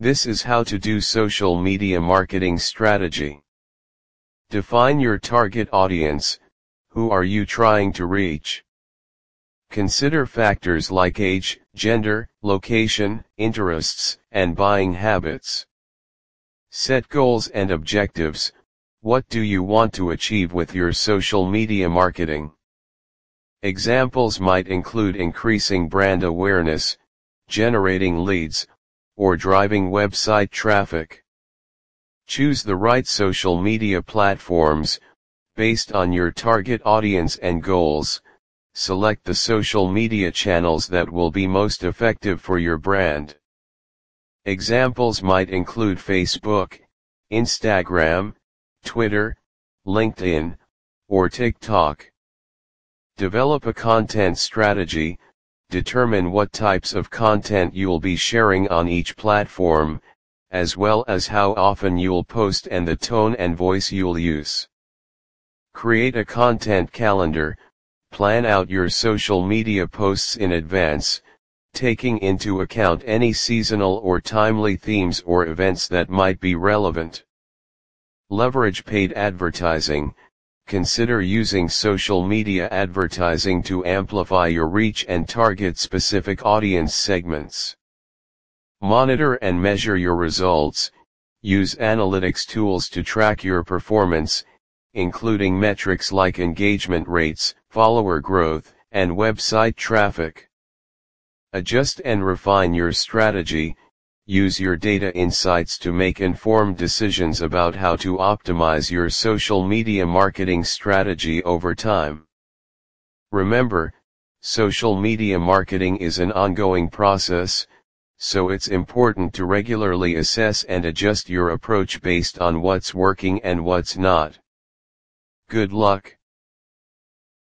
This is how to do social media marketing strategy. Define your target audience, who are you trying to reach? Consider factors like age, gender, location, interests, and buying habits. Set goals and objectives, what do you want to achieve with your social media marketing? Examples might include increasing brand awareness, generating leads, or driving website traffic. Choose the right social media platforms, based on your target audience and goals, select the social media channels that will be most effective for your brand. Examples might include Facebook, Instagram, Twitter, LinkedIn, or TikTok. Develop a content strategy, determine what types of content you'll be sharing on each platform, as well as how often you'll post and the tone and voice you'll use. Create a content calendar, plan out your social media posts in advance, taking into account any seasonal or timely themes or events that might be relevant. Leverage paid advertising, consider using social media advertising to amplify your reach and target specific audience segments. Monitor and measure your results, use analytics tools to track your performance, including metrics like engagement rates, follower growth, and website traffic. Adjust and refine your strategy, use your data insights to make informed decisions about how to optimize your social media marketing strategy over time. Remember, social media marketing is an ongoing process, so it's important to regularly assess and adjust your approach based on what's working and what's not. Good luck.